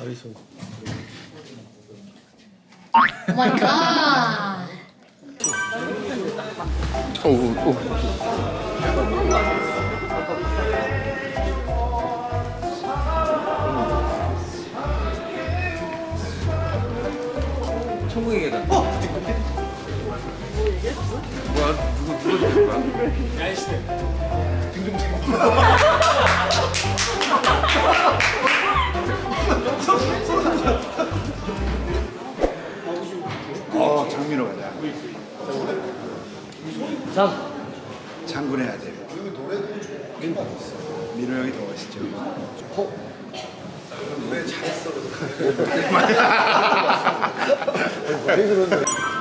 가위손. 오 마이 갓. 오, 오. 천국의 계단. 어? 뭐야? 누구 누구 죽은 거야? 어, 장민호 가자. 장. 장군 해야 돼. 민호 형이 더 멋있죠. 노래 잘했어. 이찬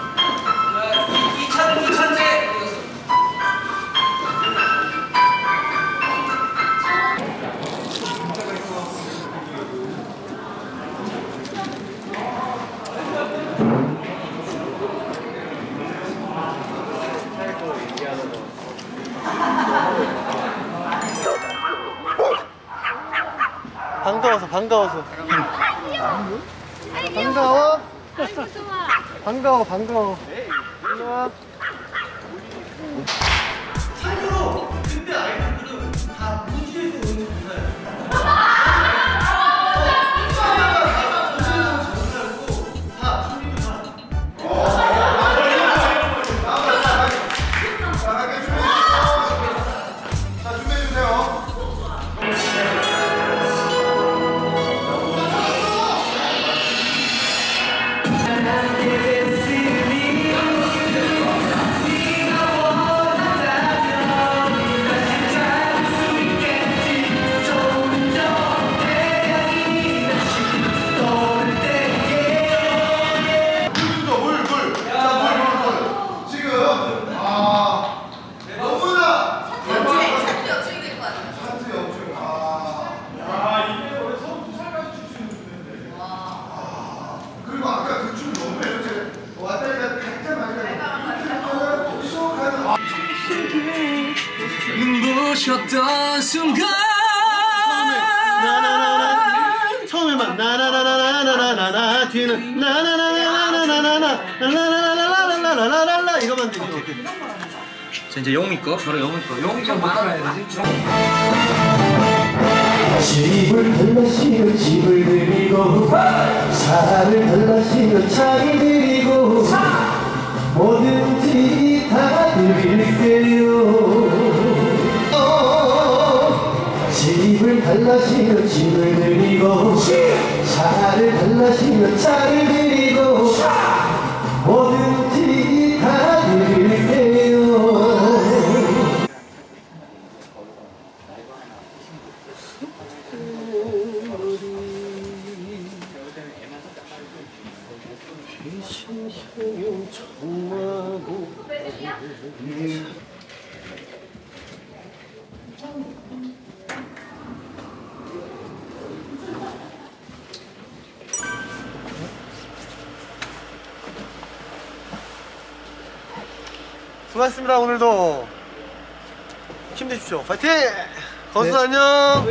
반가워서 반가워서. 반가워. 반가워 반가워. 일로 와. 눈부셨던 순간. 나나나나. 처음에만 나나나나나나나나 뒤에는 나나나나나나나나나나나나나나나나나나 이거만. 오케이. 자 이제 영미 거. 바로 영미 거. 영미 거뭐 따라야 되지? 집을 달라시는 집을 드리고 차를 달라시는 차를 드리고 뭐든지 다 드릴게요 집을 달라시는 집을 드리고 차를 달라시는 차를 드리고 뭐든지 다 드릴게요 수고하셨습니다. 오늘도 힘내십시오. 파이팅! 거수 안녕